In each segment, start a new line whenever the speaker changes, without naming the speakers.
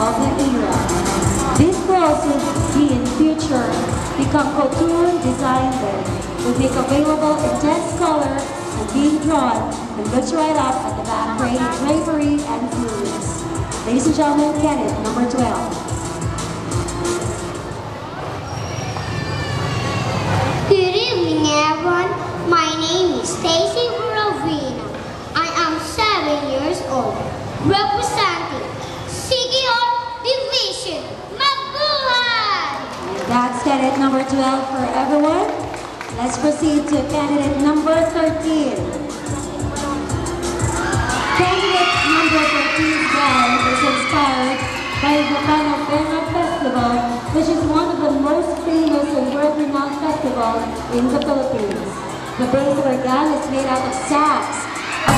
also be in future become couture designer. Will make available intense color and being drawn and looks right up at the back drapery and fluids. Ladies and gentlemen, Kenneth, number 12.
Good evening, everyone. My name is Stacy Rabina. I am seven years old, representing
Candidate number 12 for everyone. Let's proceed to candidate number 13. Candidate number 13 band is inspired by the Panagbenga Festival, which is one of the most famous and world-renowned festivals in the Philippines. The base organ is made out of sax, a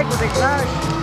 Michael Declash.